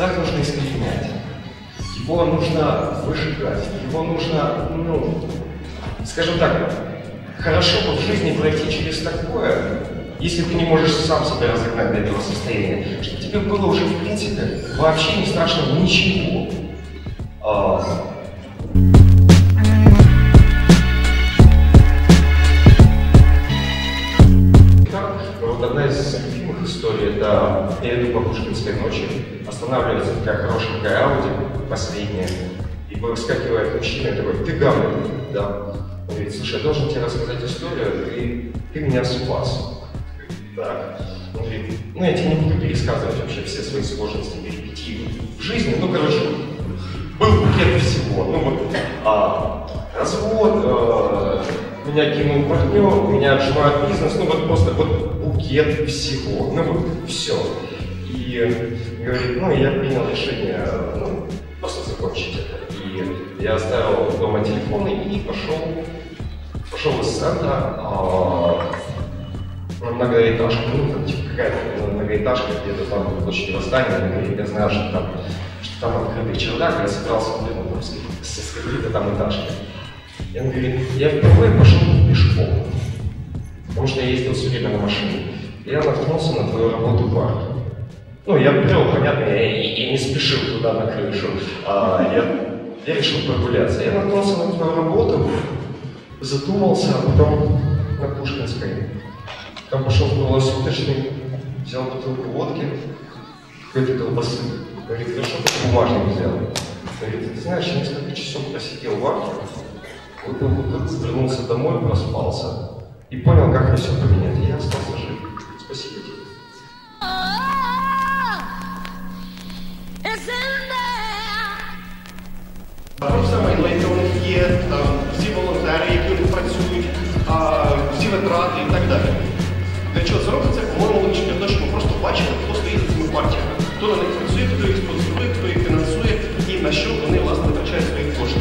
Страх нужно искоренять. Его нужно выжигать. Его нужно, ну, скажем так, хорошо бы в жизни пройти через такое, если ты не можешь сам себя разогнать до этого состояния, чтобы тебе было уже, в принципе, вообще не страшно ничего. А, я иду по Пушкинской ночи, останавливается такая хорошенькая Ауди, последняя, и выскакивает мужчина и такой, ты Гамлет, да. Он говорит, слушай, я должен тебе рассказать историю, ты, ты меня спас. Так. Он говорит, ну я тебе не буду пересказывать вообще все свои сложности, перипетии в жизни, ну, короче, был букет всего. Ну вот, а, развод, а, меня кинул партнер, меня отжимают бизнес, ну вот просто вот букет всего, ну вот все. И говорит, ну я принял решение, ну, просто закончить это. И я оставил дома телефоны и пошел, пошел из центра, а, на многоэтажку, ну, там, типа, какая-то многоэтажка где-то там в площади Восстания, я знаю, что там, что там открытый чердак, я собирался, ну, там, с, с какой-то там этажки. И он говорит, я впервые пошел пешком, потому что я ездил все время на машине. Я наткнулся на твою работу в парке. Ну, я брел, понятно, я, я не спешил туда на крышу, а я, я решил прогуляться. Я наткнулся на твою работу, задумался, а потом на Пушкинской там пошел в круглосуточный, взял бутылку водки, какой-то колбасы. Говорит, ну что бумажник взял? Говорит, ты знаешь, я несколько часов просидел в арке, вернулся домой, проспался и понял, как мне все поменять. И я остался жив. Спасибо тебе. Просто майнлейки у них є, там, всі волонтери, які у них працюють, а, всі витрати і так далі. Для чого це робиться? По-моєму, лише для того, щоб ми просто бачили, хто стоїть за цими партіями, хто на них працює, хто їх спонсорує, хто їх фінансує і на що вони власне витрачають свої кошти.